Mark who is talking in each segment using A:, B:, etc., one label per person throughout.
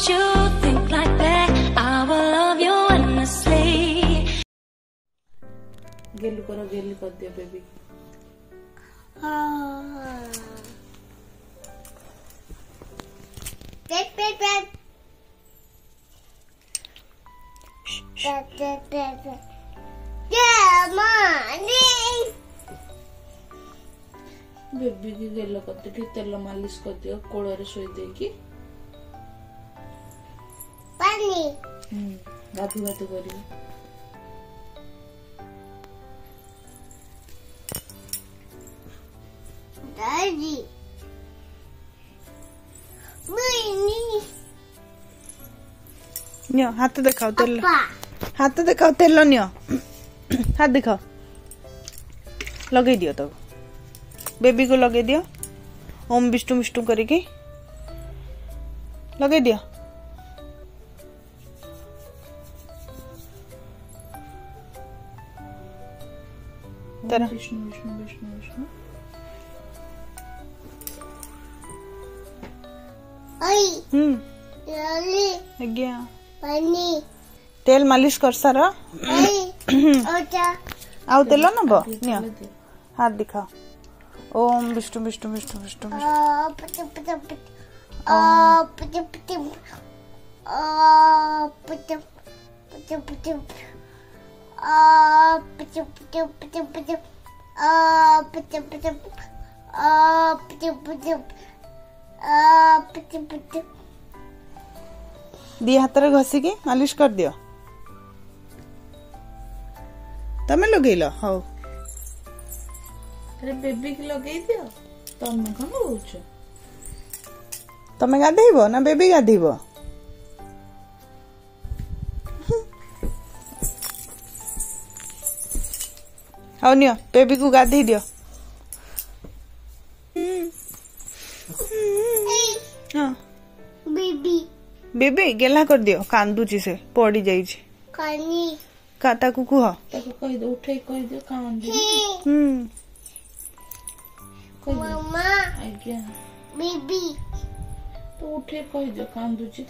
A: గిల్లు
B: కొర గిల్లు కొద్ది బేబీ
C: బేబీకి
B: గెల్ల కొద్దికి తెల్ల మల్లిస్ కొద్దిగా కూడరసోయి దిగి हाथ हम्म,
D: देखाओ हाथ देखाओ तेल नियो हाथ लगे दियो तो बेबी को लगे दियो ओम विष्णु विष्णु करके लगे दियो
B: তারা বিষ্ণু বিষ্ণু বিষ্ণু বিষ্ণু
C: ઓય
D: હમ
C: લાલી
D: અગ્યા
C: પાણી
D: તેલ માલિશ કરસાર
C: ઓચા
D: આવ તેલ નબ
B: નિયો
D: Vishnu Vishnu Vishnu Vishnu.
C: Ah, pati pati pati.
D: Ah,
C: pati pati. Ah, pati pati pati. up, up, up, up, up.
D: दी हाथ घसिक मालिश कर दियो तमे लगेल हाउ अरे
B: बेबी की लगे दियो तमे कोन बोलछ
D: तमे गाधेइबो ना बेबी गाधेइबो ହଉ ନିଅ ବେବିକୁ ଗାଧେଇ ଦିଅ ବେବି ଗେହ୍ଲା କରିଦିଅ କାନ୍ଦୁଛି ସେ ପଡି ଯାଇଛି ତାକୁ କୁହ
B: ଉଠେଇ କହିଦିଅ କାନ୍ଦୁଛି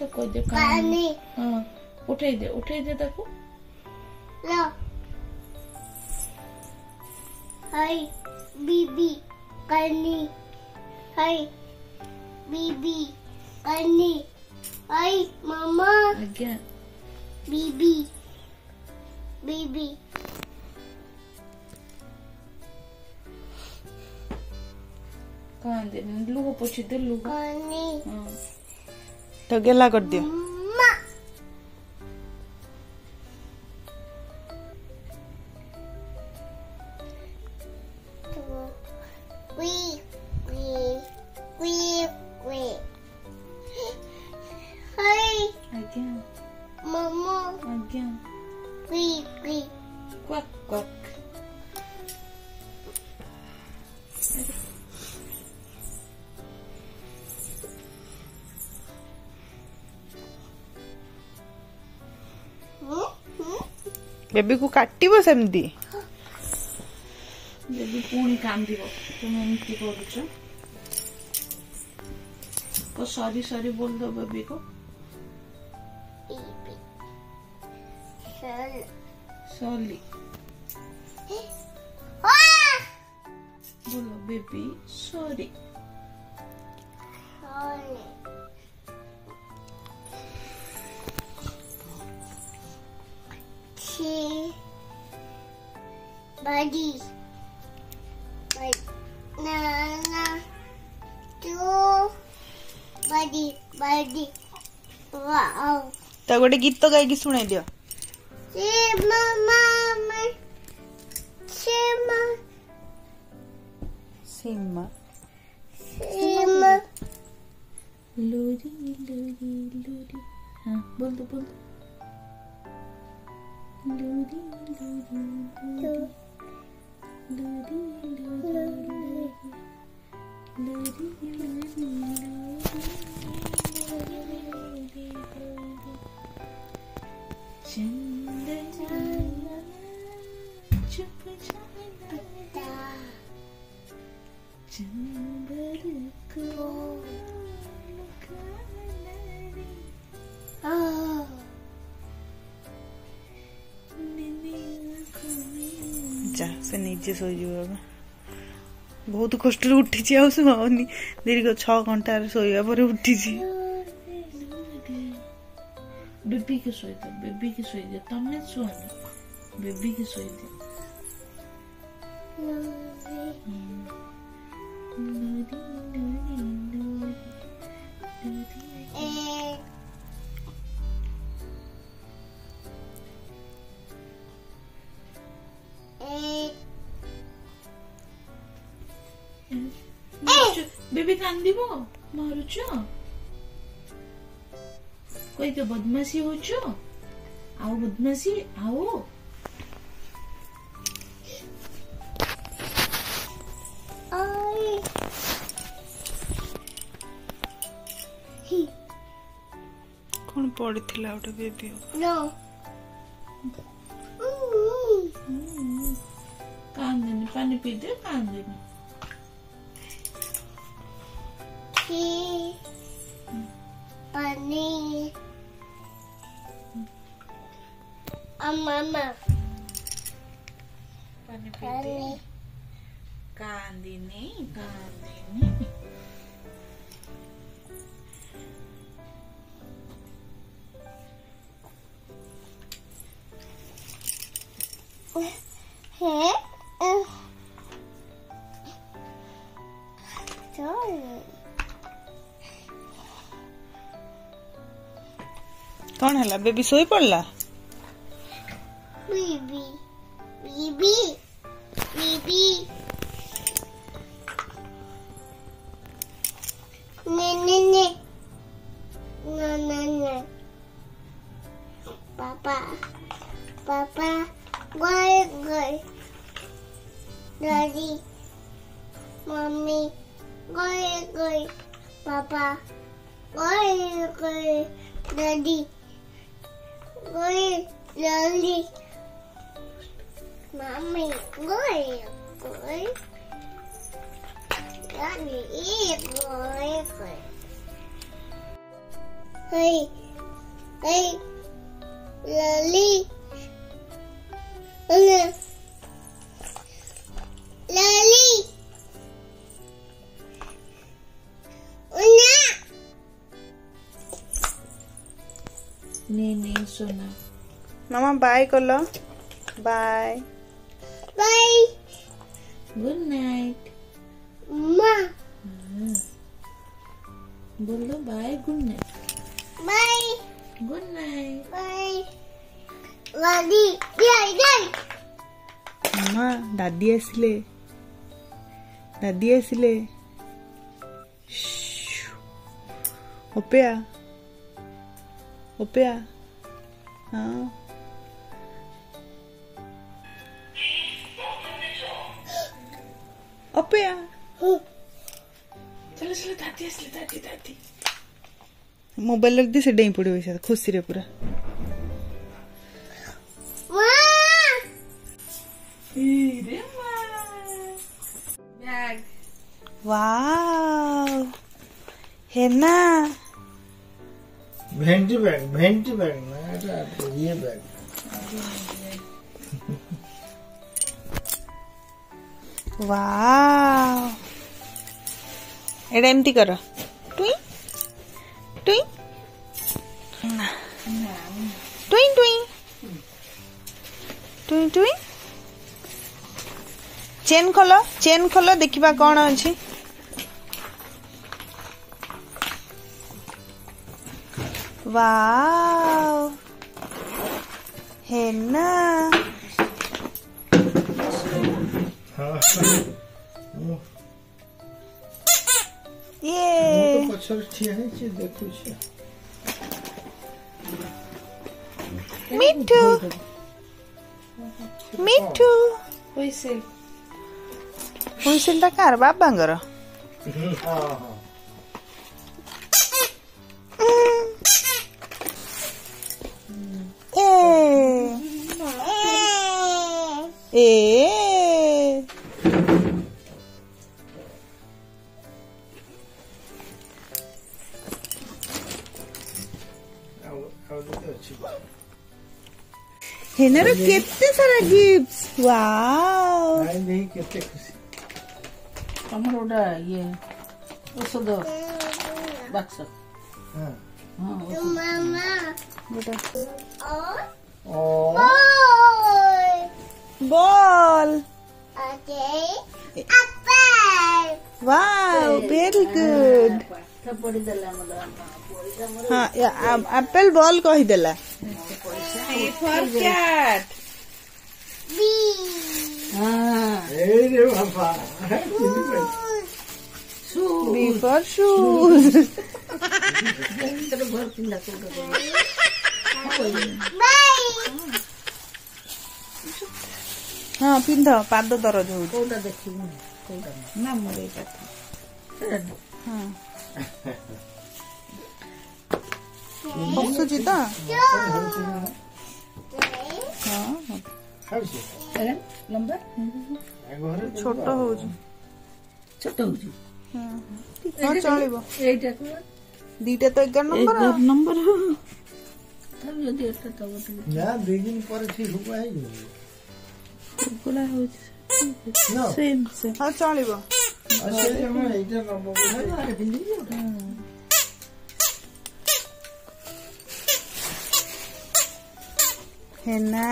B: ତାକୁ କହିଦିଅ ଉଠେଇ ଦେ ଉଠେଇ ଦେ ତାକୁ
C: है बीबी करनी है बीबी करनी है मामा
B: अगेन
C: बीबी बीबी
B: कहाँ दे लुगो पोछी दे लुगो
C: करनी
B: तो
D: हाँ। गेला कर दियो
C: हम्म।
D: ବେବିକୁ କାଟିବ ସେମିତି
B: ବେବି ପୁଣି କାନ୍ଦିବ ତୁମେ ଏମିତି କରୁଛ ସରି ସରି ବୋଲିଦ ବେବିକୁ
C: ସଲି
B: बोलो baby sorry
C: to buddy. Like, na na, to buddy, buddy. Wow.
D: তা গোটে গীত গাইকি শুনে দিও
C: সে মামা সে মা
D: সীমা
C: সীমা
B: লুরি লুরি লুরি হ্যাঁ বলতো বলতো Jen
D: ଆଚ୍ଛା ସେ ନିଜେ ଶୋଇଯିବ ଏବେ ବହୁତ କଷ୍ଟରେ ଉଠିଛି ଆଉ ଶୁଭନି ଦୀର୍ଘ ଛଅ ଘଣ୍ଟାରେ ଶୋଇବା ପରେ ଉଠିଛି
B: ବେବିକି ଶୋଇଦିଅ ବେବିକି ଶୋଇଦିଅ ତମେ ଶୁଅନି ବେବିକି ଶୋଇଦିଅ Thank you. বেবি কান্দিব মারুছ কই তো বদমাসি হচ্ছ আও বদমাসি আও
D: কোন পড়েছিল ওটা baby
C: no
B: Panipidin anne.
C: Ki pani a mama.
B: Panipidin. candy, kandini.
C: Huh?
D: କ'ଣ ହେଲା ବେବି ଶୋଇ ପଡ଼ିଲା
C: baby baby baby boy. Got me eat, boy. Hey, hey, Lily. Lily. Una.
B: नहीं नहीं सुना
D: मामा बाय कर लो
B: গুড নাইট
C: মা
B: বললো bye good night
C: bye
B: good night
C: bye দাদি
D: মা দাদি আসলে দাদি আসলে অপেয়া অপেয়া হ্যাঁ चलो
B: चलो दादी असली दादी दादी
D: मोबाइल रख दी से डेई पड़ी हुई साथ खुशी रे पूरा वाव है ना
E: भेंटी बैग भेंटी बैग ना ये बैग
D: वाह এটা এমতি কর টুই টুই টুই টুই টুই টুই চেন খোল চেন খোল দেখিবা কোন আছে ওয়াও হেনা
E: হ্যাঁ
D: 예.
B: Me too.
E: Me
D: too.
B: Oi, Sil.
D: Oi, Sil da cara, babangara. E. E. হেনারও কেতে সারা গিফটস ওয়াও
E: আই নেই কেতে খুশি
F: আমার ওটা ইয়ে ওষুধ বাক্স
E: হ্যাঁ
D: বল Wow, very good.
F: ହଁ
D: ଆପେଲ ବଲ୍ କହିଦେଲା
F: ହଁ
D: ପିନ୍ଧ ପାଦ ଦରଜ ହଉଛି
F: କୋଉଟା ଦେଖିବୁ
B: ନା ମୋର ଏଇଟା
D: ହଁ
E: 복수지다?
F: লম্বা
E: ছোট হଉଛି
F: ছোট হଉଛି
D: ହଁ ଚଳିବ ଦିଟା ତ ଏଗାର ନମ୍ବର
B: ନମ୍ବର
F: ଯଦି ଏଟା ଦବ
E: ଦୁଇ ଦିନ ପରେ ଠିକ ହେଇଯିବ
D: ଚଳିବ হেনা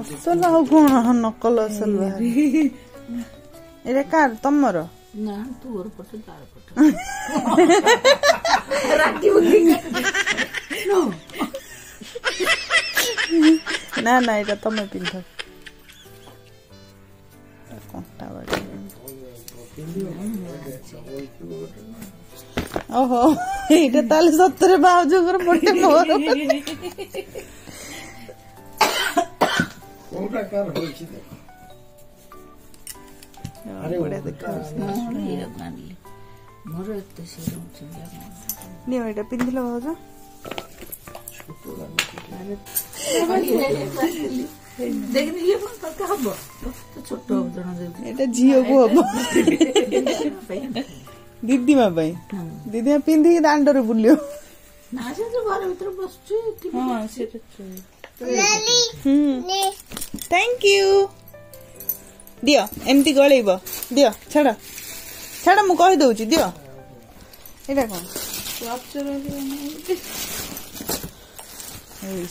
E: ଅସଲ ଆଉ କଣ
D: ନକଲ ଅସଲ
B: ଏଇଟା
D: କାର ତମର
F: ନା ତୋର ପଟେ ତାର ପଟେ
D: ନା ନା ଏଇଟା ତମେ ପିନ୍ଧ
E: ଓହୋ
D: ଏଇଟା ତାହେଲେ ସତରେ ବାଉଜଙ୍କର ପଟେ ମୋର
B: କୋଉଟା
E: କାର ହୋଇଛି ଦେଖ
D: ଆରେ ବଢିଆ ଦେଖାଯାଉଛି
F: ମୋର ଏତେ
D: ନିଅ ଏଇଟା ପିନ୍ଧିଲ ଭାଉଜ
E: ଛୋଟ
B: দেখিনি
F: ইয়ে କ'ଣ ତତେ ହବ ଛୋଟ ହବ ଜଣା ଯାଉଛି
D: ଏଇଟା ଝିଅକୁ ହବ ଦିଦିମା ପାଇଁ ଦିଦିମା ପିନ୍ଧିକି ଦାଣ୍ଡରେ ବୁଲିବ
F: ନା ସେ ଯୋଉ ଘର ଭିତରେ ବସୁଛି ହଁ ସେ
D: ଥ୍ୟାଙ୍କ ୟୁ ଦିଅ ଏମିତି ଗଳେଇବ ଦିଅ ଛାଡ଼ ଛାଡ଼ ମୁଁ କହିଦେଉଛି ଦିଅ ଏଇଟା କ'ଣ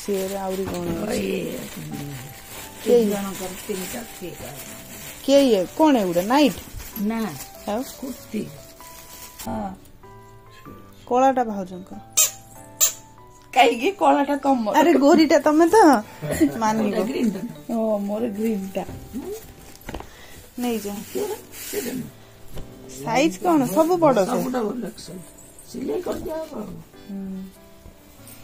D: ಸೇರೆ ಅವ್ರಿಗೆ ಕೇಯ ಕೋಣೆ ಉಡೆ ನೈಟ್ କଳାଟା ଭାଉଜଙ୍କର
B: କାହିଁକି କଳାଟା କମ ଆରେ
D: ଗୋରିଟା ତମେ ତ ମାନିବ
B: ଓ ମୋର ଗ୍ରୀନଟା
D: ନେଇଯ
E: ସାଇଜ କଣ ସବୁ
D: ବଡ
F: ସିଲେଇ କରିଦିଆ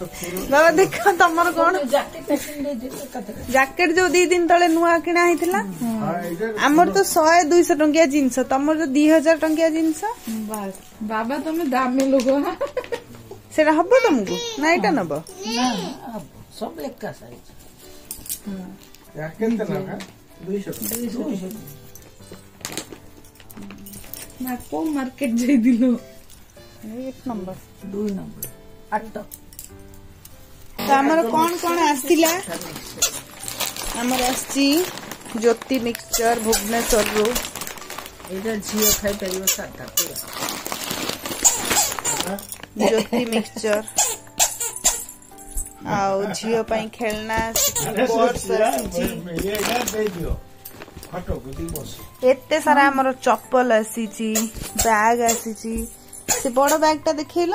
E: ବାବା ଦେଖ
D: ତମର କଣ
F: ଜ୍ୟାକେଟ
D: ଯୋଉ ଦି ଦିନ ତଳେ ନୂଆ କିଣା ହେଇଥିଲା
E: ଆମର ତ
D: ଶହେ ଦୁଇଶହ ଟଙ୍କିଆ ଜିନିଷ ତମର ଯୋଉ ଦି ହଜାର ଟଙ୍କିଆ ଜିନିଷ
B: ବାବା ତମେ ଦାମୀ ଲୋକ
D: ସେଟା ହବ ତମକୁ ନା ଏଇଟା ନବ
F: ସବୁ ଏକା ସାଇଜ
B: ନା କୋଉ ମାର୍କେଟ ଯାଇଥିଲୁ
D: ଏକ ନମ୍ବର
F: ଦୁଇ ନମ୍ବର ଆଠ ତ ଆମର କ'ଣ କ'ଣ ଆସିଲା
D: ଆମର ଆସିଛି ଜ୍ୟୋତି ମିକ୍ସଚର ଭୁବନେଶ୍ୱରରୁ
F: ଏଇଟା ଝିଅ ଖାଇପାରିବ ସାଧା
D: ଜ୍ୟୋତି ମିକ୍ସଚର
E: ଆଉ ଝିଅ
D: ପାଇଁ ଖେଳନା ଏତେ ସାରା ଆମର ଚପଲ ଆସିଛି ବ୍ୟାଗ୍ ଆସିଛି ସେ ବଡ ବ୍ୟାଗ୍ ଟା ଦେଖେଇଲ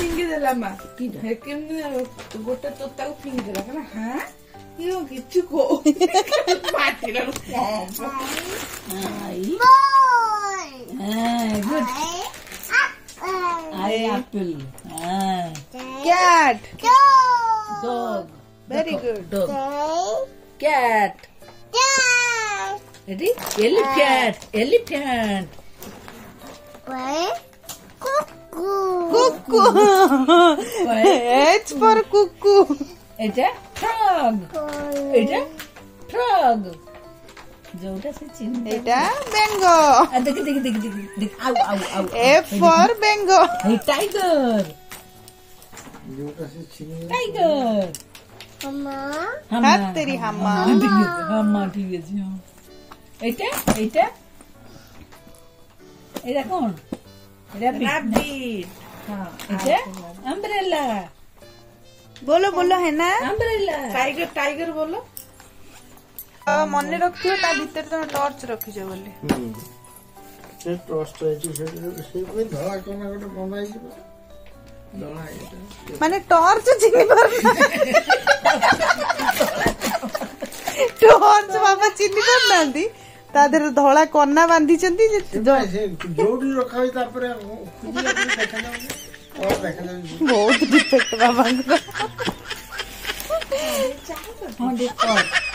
B: ফিঙ্গে দিলাম মা কেমনি গোটা তোতাও ফিঙ্গে দিলাম কেন হ্যাঁ ইও কিছু কো পাটিলাম
F: হ্যাঁ গুড আই অ্যাপল হ্যাঁ
D: cat
C: dog
F: very good dog cat Ready? Elephant. Elephant.
C: What? কুকু
F: এইচ ফর
D: কুকু
F: এটা ফ্রগ
C: এটা
F: ফ্রগ যেটা সে চিনি এটা
D: বেঙ্গো
F: দেখি দেখি দেখি দেখি দেখি আউ আউ আউ এফ ফর
D: বেঙ্গো
F: এই টাইগার
E: যেটা সে চিনি টাইগার
F: এটা এটা এটা কোন रैबिट
B: हाँ,
F: अम्ब्रेला
D: बोलो बोलो है ना
F: अम्ब्रेला
B: टाइगर टाइगर बोलो
D: हाँ, मन रखियो ता भीतर तुम टॉर्च रखिछ बोले
E: से टॉर्च रहिछि से से कोई धला कोना कोना बनाई माने
D: टॉर्च चिन्ह पर टॉर्च बाबा चिन्ह पर नांदी ତା ଦେହରେ ଧଳା କନା ବାନ୍ଧିଛନ୍ତି ବହୁତ ଡିଫେକ୍ଟ ବାବାଙ୍କର